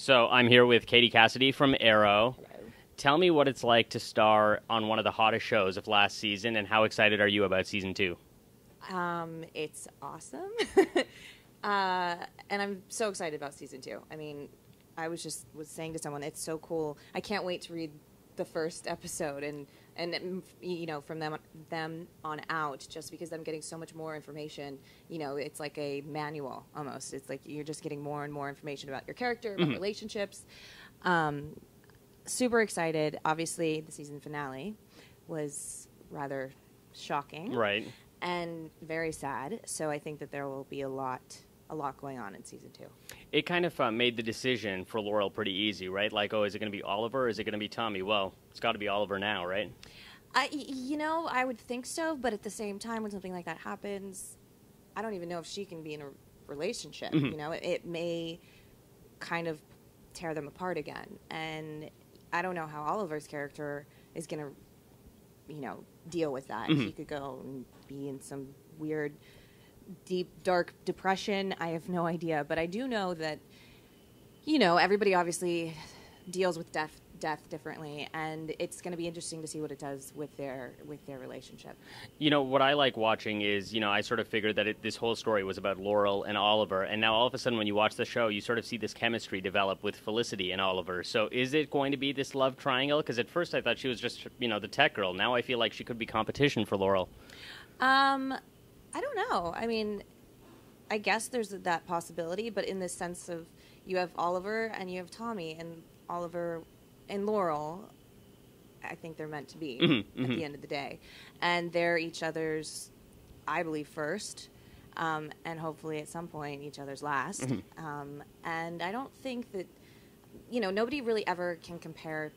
So I'm here with Katie Cassidy from Arrow. Tell me what it's like to star on one of the hottest shows of last season, and how excited are you about season two? Um, it's awesome, uh, and I'm so excited about season two. I mean, I was just was saying to someone, it's so cool. I can't wait to read the first episode and and you know from them them on out just because I'm getting so much more information. You know, it's like a manual almost. It's like you're just getting more and more information about your character, about relationships. Um, super excited. Obviously, the season finale was rather shocking Right. and very sad. So I think that there will be a lot, a lot going on in season two. It kind of uh, made the decision for Laurel pretty easy, right? Like, oh, is it going to be Oliver? Or is it going to be Tommy? Well, it's got to be Oliver now, right? I, you know, I would think so, but at the same time, when something like that happens, I don't even know if she can be in a relationship. Mhm. You know, it, it may kind of tear them apart again, and I don't know how Oliver's character is going to, you know, deal with that. Mhm. He could go and be in some weird, deep, dark depression. I have no idea, but I do know that, you know, everybody obviously deals with death death differently and it's going to be interesting to see what it does with their with their relationship You know, what I like watching is, you know, I sort of figured that it, this whole story was about Laurel and Oliver, and now all of a sudden when you watch the show, you sort of see this chemistry develop with Felicity and Oliver. So is it going to be this love triangle? Because at first I thought she was just, you know, the tech girl. Now I feel like she could be competition for Laurel. um i don't know i mean i guess there's that possibility but in the sense of you have oliver and you have tommy and oliver and laurel i think they're meant to be Mhm, at mhm. the end of the day and they're each other's i believe first um, and hopefully at some point each other's last Mhm. um, and i don't think that you know nobody really ever can compare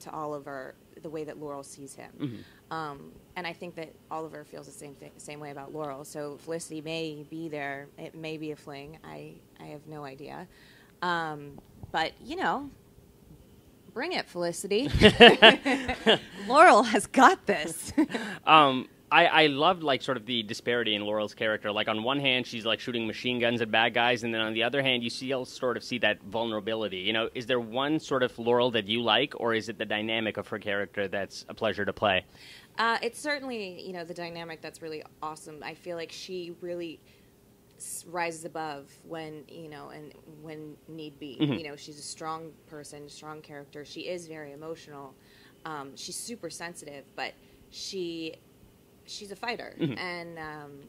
to oliver the way that laurel sees him Mhm. um, and I think that Oliver feels the same thing, same way about Laurel. So Felicity may be there. It may be a fling. I I have no idea. Um, but you know, bring it, Felicity. Laurel has got this. Um, I, I loved like sort of the disparity in Laurel's character. Like on one hand, she's like shooting machine guns at bad guys, and then on the other hand, you see sort of see that vulnerability. You know, is there one sort of Laurel that you like, or is it the dynamic of her character that's a pleasure to play? Uh, it's certainly you know the dynamic that's really awesome. I feel like she really s- rises above when you know and when need be. Mhm. You know, she's a strong person, strong character. She is very emotional. Um, she's super sensitive, but she she's a fighter, Mhm. and um,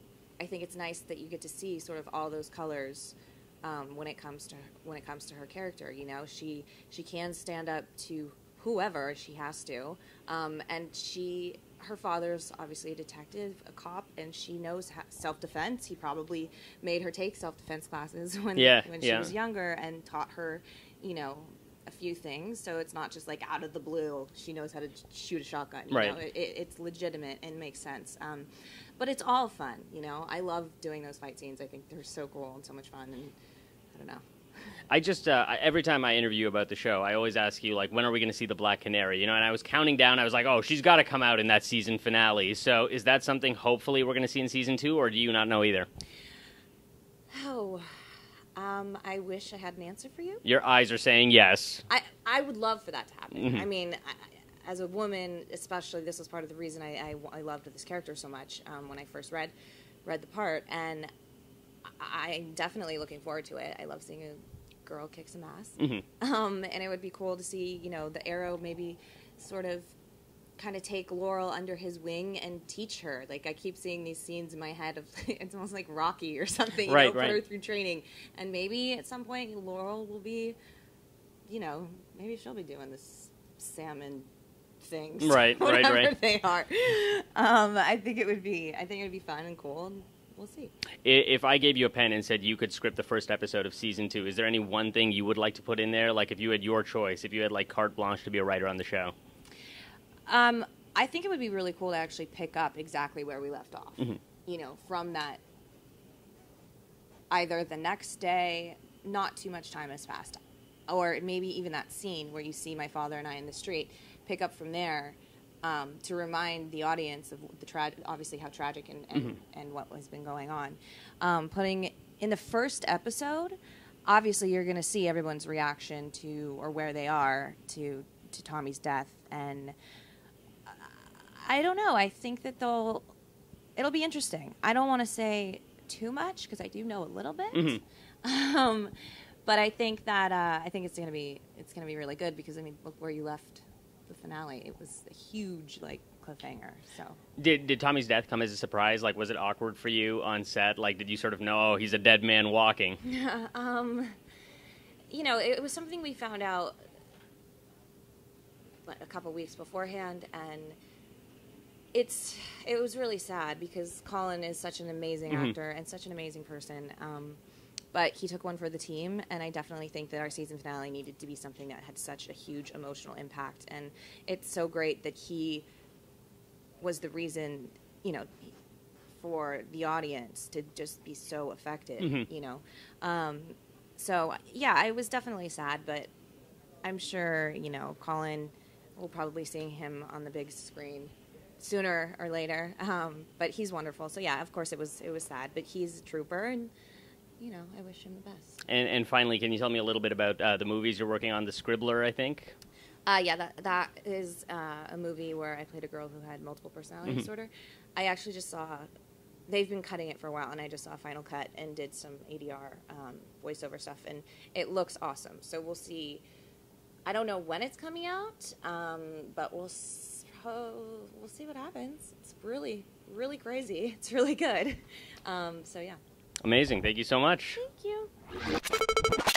I think it's nice that you get to see sort of all those colors. Um, when it comes to when it comes to her character, you know, she she can stand up to whoever she has to, um, and she her father's obviously a detective, a cop, and she knows ha- self defense. He probably made her take self defense classes when Yeah, when she yeah. was younger and taught her, you know, a few things. So it's not just like out of the blue she knows how to shoot a shotgun. You Right. know? it, it, it's legitimate and makes sense. Um, but it's all fun. You know, I love doing those fight scenes. I think they're so cool and so much fun. And I don't know. I just uh, I- every time I interview about the show, I always ask you like, when are we going to see the Black Canary? You know, and I was counting down. I was like, oh, she's got to come out in that season finale. So is that something hopefully we're going to see in season two, or do you not know either? Oh, um, I wish I had an answer for you. Your eyes are saying yes. I, I would love for that to happen. Mhm. I mean, I, as a woman, especially, this was part of the reason I, I, I loved this character so much um, when I first read read the part, and I, I'm definitely looking forward to it. I love seeing a girl kick some ass, hmm um, and it would be cool to see, you know, the arrow maybe sort of kind of take Laurel under his wing and teach her. Like I keep seeing these scenes in my head of it's almost like Rocky or something. You Right, know, put her through training, and maybe at some point Laurel will be, you know, maybe she'll be doing this salmon things. Right, right, whatever right. They are. Um, I think it would be. I think it would be fun and cool. And we'll see. If I gave you a pen and said you could script the first episode of season two, is there any one thing you would like to put in there? Like if you had your choice, if you had like carte blanche to be a writer on the show? Um, I think it would be really cool to actually pick up exactly where we left off. Mhm. You know, from that either the next day, not too much time has passed, or maybe even that scene where you see my father and I in the street. Pick up from there um, to remind the audience of the tra- obviously how tragic and and, Mhm. and what has been going on. Um, putting in the first episode. obviously you're going to see everyone's reaction to or where they are to to Tommy's death, and I don't know. I think that they'll it'll be interesting. I don't want to say too much because I do know a little bit. Mhm. Um, but I think that uh, I think it's gonna be it's gonna be really good because I mean look where you left the finale. It was a huge like cliffhanger. So Did did Tommy's death come as a surprise? Like, was it awkward for you on set? Like, did you sort of know oh, he's a dead man walking? um, you know, it was something we found out a couple weeks beforehand, and it's it was really sad because Colin is such an amazing Mhm. actor and such an amazing person. Um, but he took one for the team, and I definitely think that our season finale needed to be something that had such a huge emotional impact. And it's so great that he was the reason, you know, for the audience to just be so affected, Mhm. you know. Um, so yeah, I was definitely sad, but I'm sure you know Colin. We'll probably see him on the big screen sooner or later. Um, but he's wonderful. So yeah, of course it was it was sad, but he's a trooper, and you know I wish him the best. And and finally, can you tell me a little bit about uh, the movies you're working on? The Scribbler, I think. Uh, yeah, that that is uh, a movie where I played a girl who had multiple personality Mhm. disorder. I actually just saw. They've been cutting it for a while, and I just saw a final cut and did some ADR um, voiceover stuff, and it looks awesome. So we'll see. I don't know when it's coming out, um, but we'll oh, we'll see what happens. It's really really crazy. It's really good. Um, so yeah, Amazing. Thank you so much. thank you.